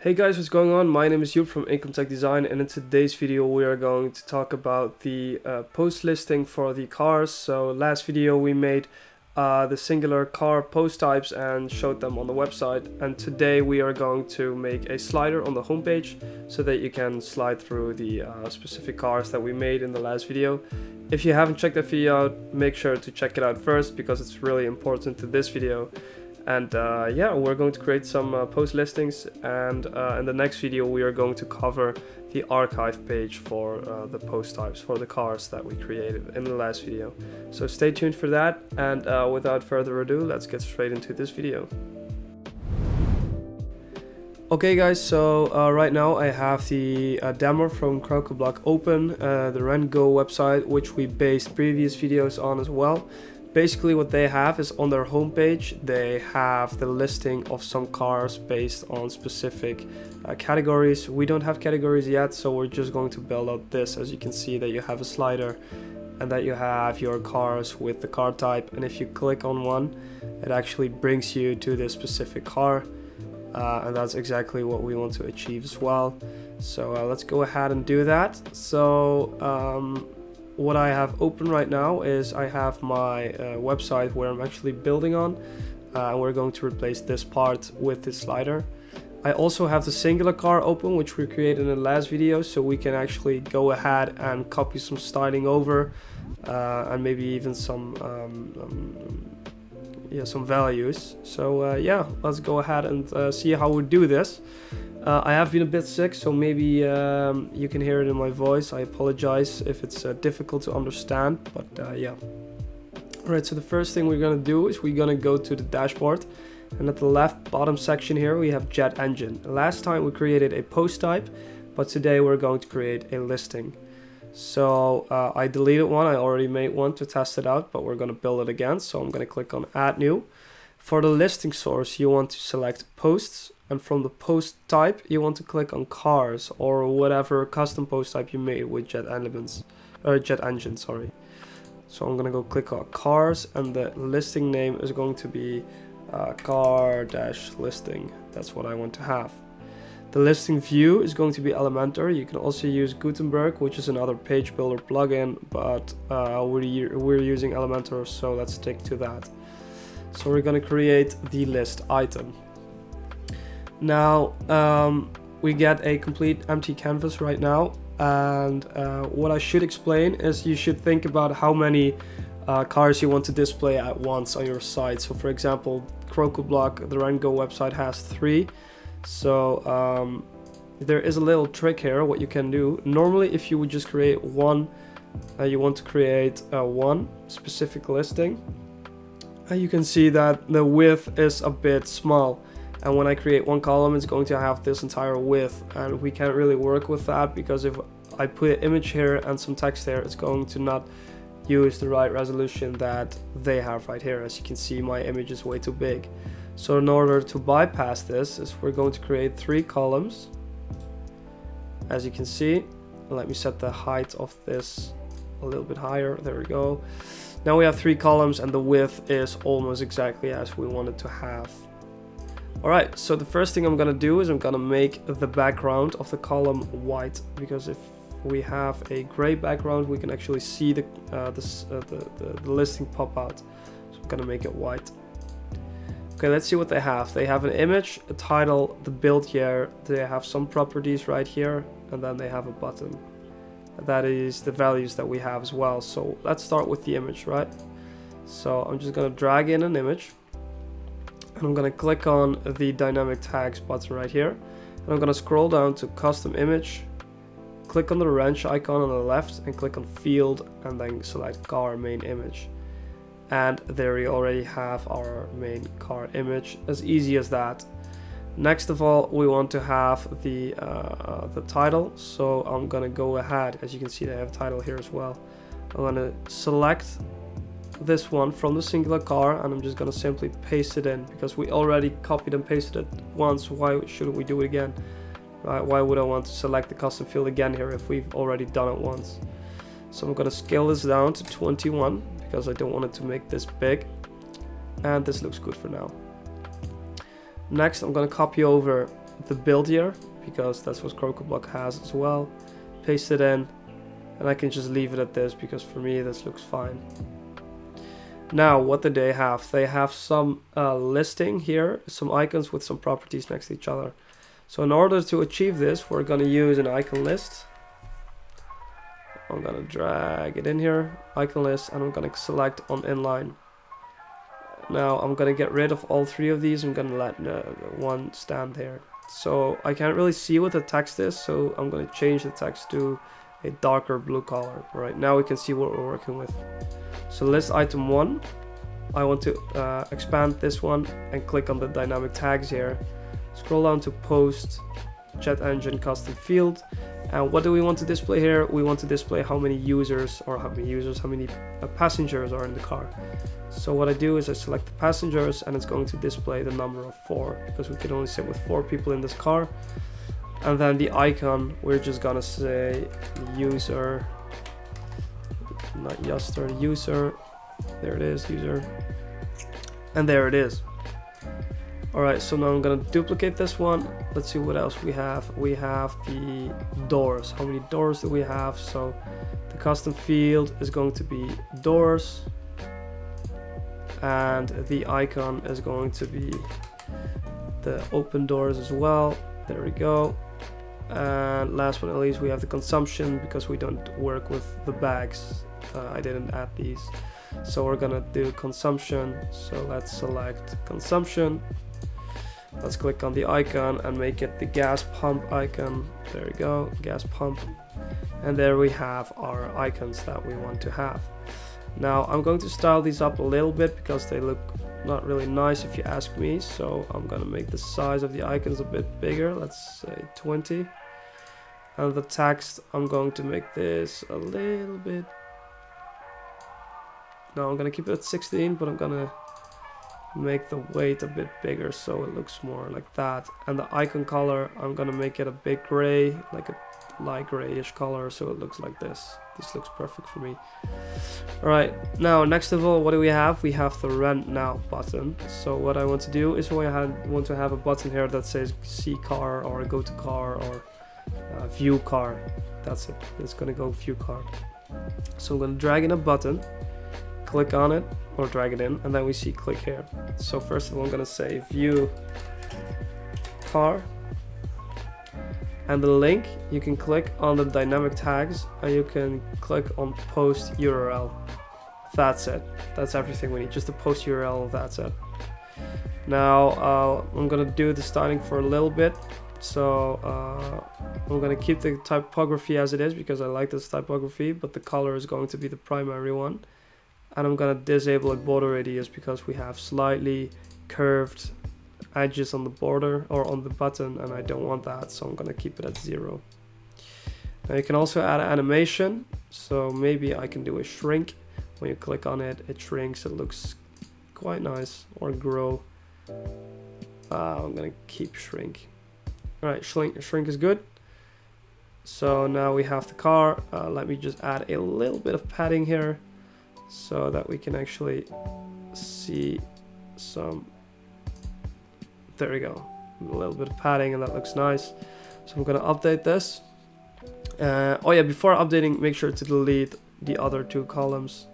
Hey guys, what's going on? My name is Joep from Incomtech Design and in today's video we are going to talk about the uh, post listing for the cars. So last video we made uh, the singular car post types and showed them on the website and today we are going to make a slider on the homepage so that you can slide through the uh, specific cars that we made in the last video. If you haven't checked that video out, make sure to check it out first because it's really important to this video. And uh, yeah, we're going to create some uh, post listings and uh, in the next video we are going to cover the archive page for uh, the post types for the cars that we created in the last video. So stay tuned for that and uh, without further ado, let's get straight into this video. Okay guys, so uh, right now I have the uh, demo from Crocoblock open, uh, the RentGo website, which we based previous videos on as well basically what they have is on their homepage they have the listing of some cars based on specific uh, categories. We don't have categories yet so we're just going to build out this. As you can see that you have a slider and that you have your cars with the car type. And if you click on one it actually brings you to this specific car uh, and that's exactly what we want to achieve as well. So uh, let's go ahead and do that. So um, what I have open right now is I have my uh, website where I'm actually building on uh, and we're going to replace this part with this slider. I also have the singular car open which we created in the last video so we can actually go ahead and copy some styling over uh, and maybe even some um, um, yeah some values so uh, yeah let's go ahead and uh, see how we do this uh, I have been a bit sick, so maybe um, you can hear it in my voice. I apologize if it's difficult to understand, but yeah. Alright, so the first thing we're gonna do is we're gonna go to the dashboard. And at the left bottom section here, we have Jet Engine. Last time we created a post type, but today we're going to create a listing. So uh, I deleted one, I already made one to test it out, but we're gonna build it again. So I'm gonna click on Add New. For the listing source, you want to select Posts and from the post type you want to click on cars or whatever custom post type you made with jet elements or jet engine sorry so i'm gonna go click on cars and the listing name is going to be uh, car dash listing that's what i want to have the listing view is going to be Elementor. You can also use Gutenberg, which is another page builder plugin, but uh, we're, we're using Elementor, so let's stick to that. So we're going to create the list item. Now um, we get a complete empty canvas right now and uh, what I should explain is you should think about how many uh, cars you want to display at once on your site. So for example, Crocoblock, the RentGo website has three. So um, there is a little trick here, what you can do. Normally if you would just create one, uh, you want to create uh, one specific listing. Uh, you can see that the width is a bit small and when I create one column it's going to have this entire width and we can't really work with that because if I put an image here and some text there it's going to not use the right resolution that they have right here as you can see my image is way too big so in order to bypass this is we're going to create three columns as you can see let me set the height of this a little bit higher there we go now we have three columns and the width is almost exactly as we wanted to have Alright, so the first thing I'm gonna do is I'm gonna make the background of the column white because if we have a gray background we can actually see the, uh, uh, the, the, the listing pop out. So I'm gonna make it white. Okay, let's see what they have. They have an image, a title, the build year, they have some properties right here, and then they have a button. That is the values that we have as well. So let's start with the image, right? So I'm just gonna drag in an image and I'm gonna click on the dynamic tags button right here and I'm gonna scroll down to custom image click on the wrench icon on the left and click on field and then select car main image and there we already have our main car image as easy as that. Next of all we want to have the uh, the title so I'm gonna go ahead as you can see they have a title here as well. I'm gonna select this one from the singular car and I'm just gonna simply paste it in because we already copied and pasted it once. Why shouldn't we do it again? Right why would I want to select the custom field again here if we've already done it once? So I'm gonna scale this down to 21 because I don't want it to make this big and this looks good for now next I'm gonna copy over the build here because that's what CrocoBlock has as well. Paste it in and I can just leave it at this because for me this looks fine. Now what do they have? They have some uh, listing here, some icons with some properties next to each other. So in order to achieve this we're to use an icon list. I'm to drag it in here, icon list, and I'm to select on inline. Now I'm to get rid of all three of these, I'm to let one stand there. So I can't really see what the text is, so I'm to change the text to a darker blue color. Right now we can see what we're working with. So list item one, I want to uh, expand this one and click on the dynamic tags here. Scroll down to post jet engine custom field. And what do we want to display here? We want to display how many users or how many users, how many uh, passengers are in the car. So what I do is I select the passengers and it's going to display the number of four because we can only sit with four people in this car and then the icon we're just gonna say user not Yuster user there it is user and there it is alright so now I'm gonna duplicate this one. Let's see what else we have. We have the doors. How many doors do we have? So the custom field is going to be doors. And the icon is going to be the open doors as well. There we go. And last but not least we have the consumption because we don't work with the bags. Uh, I didn't add these. So we're gonna do consumption. So let's select consumption let's click on the icon and make it the gas pump icon. There we go gas pump. And there we have our icons that we want to have. Now I'm going to style these up a little bit because they look not really nice if you ask me. So I'm gonna make the size of the icons a bit bigger. Let's say 20 and the text I'm going to make this a little bit no I'm gonna keep it at 16 but I'm gonna make the weight a bit bigger so it looks more like that. And the icon color I'm gonna make it a bit gray like a light grayish color so it looks like this. This looks perfect for me. All right now next of all what do we have? We have the rent now button. So what I want to do is we want to have a button here that says see car or go to car or uh, view car. That's it. It's gonna go view car. So I'm gonna drag in a button click on it or drag it in and then we see click here. So first of all I'm gonna say view car and the link you can click on the dynamic tags and you can click on post URL that's it. That's everything we need just a post URL that's it. Now uh, I'm gonna do the styling for a little bit. So uh, I'm gonna keep the typography as it is because I like this typography but the color is going to be the primary one and I'm gonna disable a border radius because we have slightly curved edges on the border or on the button and I don't want that so I'm gonna keep it at zero. Now you can also add an animation so maybe I can do a shrink. When you click on it it shrinks it looks quite nice or grow. Uh, I'm gonna keep shrink. Alright shrink, shrink is good. So now we have the car. Uh, let me just add a little bit of padding here so that we can actually see some there we go a little bit of padding and that looks nice. So I'm gonna update this. Uh, oh yeah before updating make sure to delete the other two columns.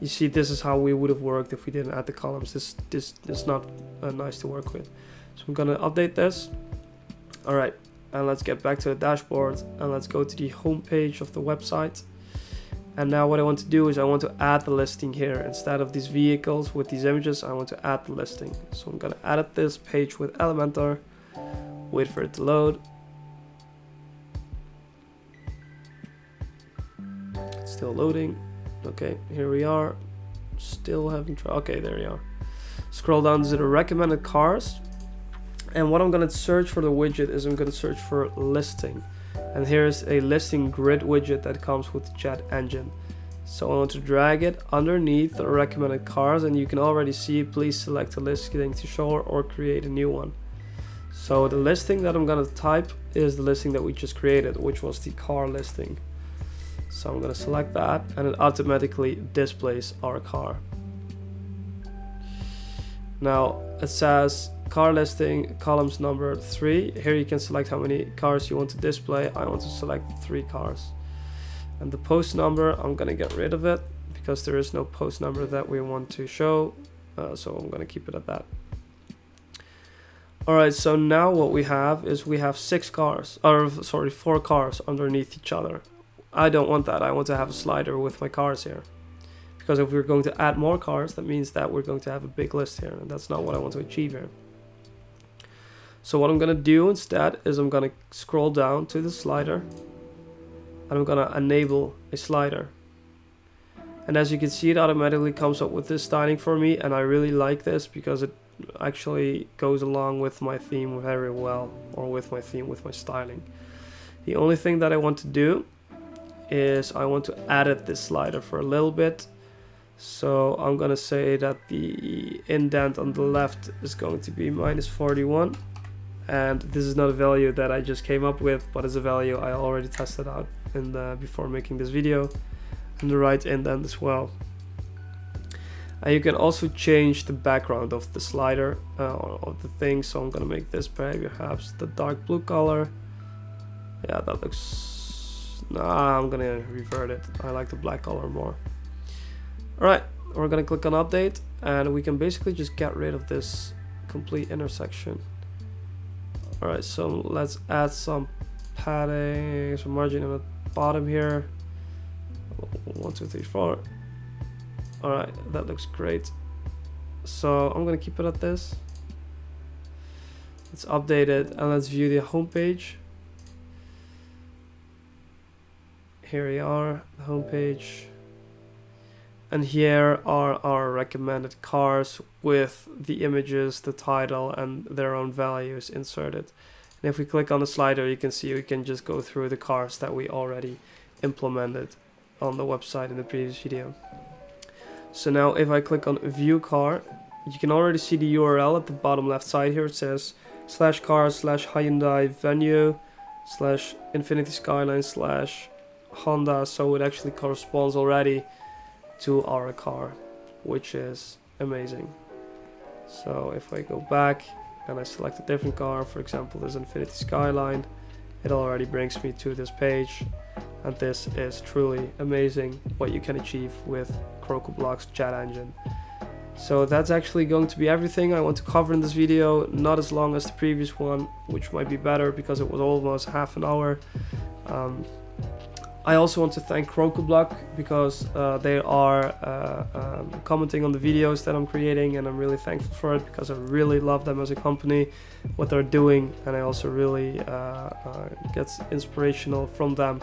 You see this is how we would have worked if we didn't add the columns. This this is not uh, nice to work with. So I'm gonna update this. All right and let's get back to the dashboard and let's go to the home page of the website and now what I want to do is I want to add the listing here. Instead of these vehicles with these images, I want to add the listing. So I'm gonna edit this page with Elementor, wait for it to load. still loading. Okay, here we are. Still having trouble. Okay, there we are. Scroll down to the recommended cars. And what I'm gonna search for the widget is I'm gonna search for listing and here's a listing grid widget that comes with jet engine. So I want to drag it underneath the recommended cars and you can already see please select a listing to show or create a new one. So the listing that I'm gonna type is the listing that we just created which was the car listing. So I'm gonna select that and it automatically displays our car. Now it says car listing columns number three. Here you can select how many cars you want to display. I want to select three cars. And the post number I'm gonna get rid of it because there is no post number that we want to show uh, so I'm gonna keep it at that. Alright so now what we have is we have six cars or sorry four cars underneath each other. I don't want that. I want to have a slider with my cars here. Because if we're going to add more cars that means that we're going to have a big list here and that's not what I want to achieve here so what I'm gonna do instead is I'm gonna scroll down to the slider and I'm gonna enable a slider. And as you can see it automatically comes up with this styling for me and I really like this because it actually goes along with my theme very well or with my theme with my styling. The only thing that I want to do is I want to edit this slider for a little bit. So I'm gonna say that the indent on the left is going to be minus 41 and this is not a value that I just came up with but is a value I already tested out in the, before making this video and the right indent as well. And you can also change the background of the slider uh, of the thing. So I'm gonna make this perhaps the dark blue color. Yeah that looks nah I'm gonna revert it. I like the black color more. Alright, we're gonna click on update and we can basically just get rid of this complete intersection. Alright, so let's add some padding, some margin on the bottom here. One, two, three, four. Alright, that looks great. So I'm gonna keep it at this. Let's update it and let's view the homepage. Here we are, the homepage and here are our recommended cars with the images, the title and their own values inserted. And if we click on the slider you can see we can just go through the cars that we already implemented on the website in the previous video. So now if I click on view car you can already see the URL at the bottom left side here it says slash car slash Hyundai venue slash Infiniti Skyline slash Honda so it actually corresponds already to our car which is amazing. So if I go back and I select a different car for example this Infiniti Skyline it already brings me to this page and this is truly amazing what you can achieve with CrocoBlock's jet engine. So that's actually going to be everything I want to cover in this video not as long as the previous one which might be better because it was almost half an hour. Um, I also want to thank CrocoBlock because uh, they are uh, um, commenting on the videos that I'm creating and I'm really thankful for it because I really love them as a company, what they're doing and I also really uh, uh get inspirational from them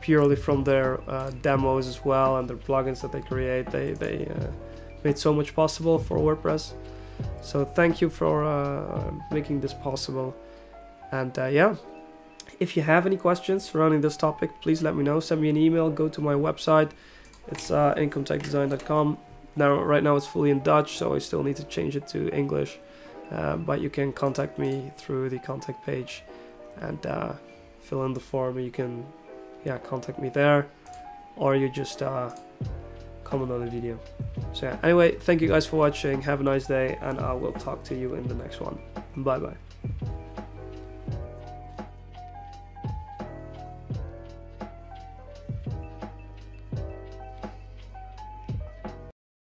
purely from their uh, demos as well and their plugins that they create. They, they uh, made so much possible for WordPress. So thank you for making this possible and yeah if you have any questions surrounding this topic, please let me know. Send me an email, go to my website. It's uh, incomtechdesign.com. Now, right now it's fully in Dutch, so I still need to change it to English. Uh, but you can contact me through the contact page and uh, fill in the form. You can, yeah, contact me there, or you just uh, comment on the video. So yeah, anyway, thank you guys for watching. Have a nice day, and I will talk to you in the next one. Bye bye.